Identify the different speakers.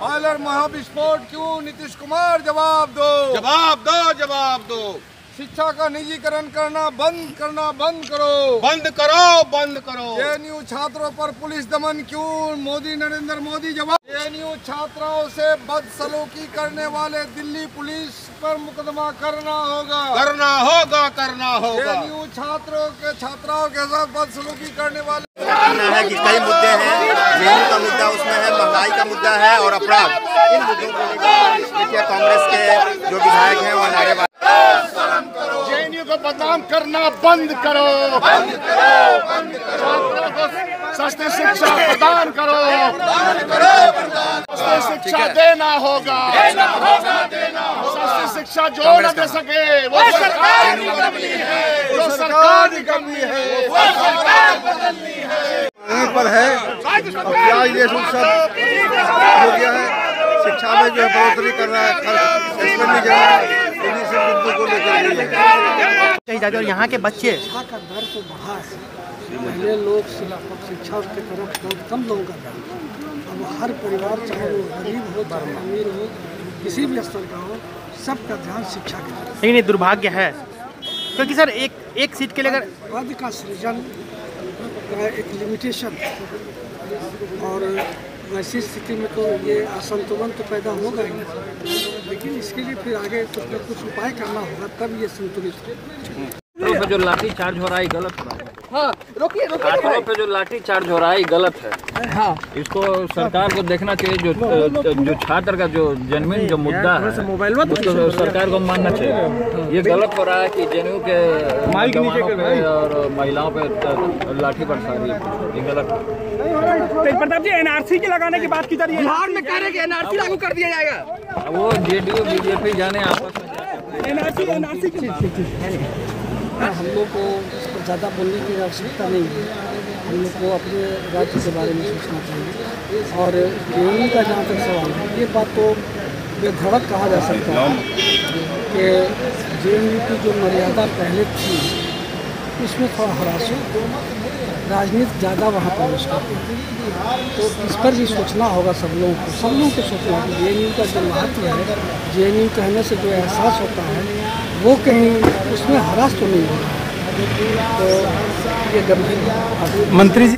Speaker 1: Boiler महाविस्फोट क्यों? नीतीश कुमार जवाब दो।
Speaker 2: जवाब दो जवाब दो।
Speaker 1: शिक्षा का निजीकरण करना बंद करना बंद करो।
Speaker 2: बंद करो बंद करो।
Speaker 1: जेएनयू छात्रों पर पुलिस दमन क्यों? मोदी नरेंद्र मोदी जवाब। जेएनयू छात्राओं से बदसलूकी करने वाले दिल्ली पुलिस पर मुकदमा करना होगा।
Speaker 2: करना होगा करना होगा।
Speaker 1: जेएनयू छात्रों के छात्राओं के साथ बदसलूकी करने वाले
Speaker 3: है कि कई मुद्दे हैं। जेएनयू का मुद्दा उसमें है महँगाई का मुद्दा है और अपराध इन मुद्दों को लेकर कांग्रेस के जो विधायक हैं वो नारेबाजी
Speaker 2: जेएनयू को बदनाम करना बंद करो। बंद करो सस्ती शिक्षा प्रदान करो। सस्ती शिक्षा देना होगा। सस्ती शिक्षा जो न दे सके वो सरकार की कमी है। वो सरकार की कमी है। वो सरकार बदलनी है।
Speaker 4: पर है। अब प्याज ये सब हो गया है शिक्षा में जो है बढ़ोतरी कर रहा है खर्च इसमें नहीं जा रहा है इन्हीं सब मुद्दों को लेकर
Speaker 5: और यहाँ के बच्चे?
Speaker 6: शिक्षा का दर तो बढ़ा पहले लोग शिक्षा के तरफ़ बहुत कम लोगों का था अब हर परिवार चाहे वो गरीब हो चाहे अमीर हो किसी भी स्तर का हो सबका ध्यान शिक्षा की तरफ़
Speaker 5: लेकिन ये दुर्भाग्य है। क्योंकि सर एक एक सीट के लिए अगर
Speaker 6: पद का सृजन का एक लिमिटेशन और वैसी स्थिति में तो ये असंतुलन तो पैदा होगा ही। लेकिन इसके लिए फिर आगे कुछ ना कुछ उपाय करना होगा, तब ये संतुलित होगा।
Speaker 7: जो लाठी चार्ज हो रहा है गलत हो रहा है। हाँ रोकिए रोकिए। पे जो लाठी चार्ज हो रहा है ये गलत है। हाँ। इसको सरकार को देखना चाहिए जो जो छात्र का जो जेनविन जो मुद्दा है मोबाइल उसको सरकार को मानना चाहिए। ये गलत हो रहा है कि जेएनयू के जवानों पे और महिलाओं पे लाठी बरसा रही है ये गलत है।
Speaker 8: तेज प्रताप जी एनआरसी के लगाने की बात की जा रही है। बिहार में कह रहे कि एनआरसी लागू कर दिया जाएगा।
Speaker 7: वो जेडीयू बीजेपी जाने आपस में
Speaker 8: एनआरसी एनआरसी
Speaker 6: हम लोग को ज़्यादा बोलने की आवश्यकता नहीं है। हम लोग को अपने राज्य के बारे में सोचना चाहिए। और जेएनयू का जहाँ तक सवाल है, ये बात तो बेधड़क कहा जा सकता है कि जेएनयू की जो मर्यादा पहले थी, उसमें थोड़ा हरास राजनीति ज़्यादा वहाँ करती है तो इस पर भी सोचना होगा सब लोगों को। सब लोगों को सोचना होगा जे का जो महत्व है जे कहने से जो एहसास होता है, वो कहीं उसमें हरास तो नहीं हो रहा है तो
Speaker 5: मंत्री जी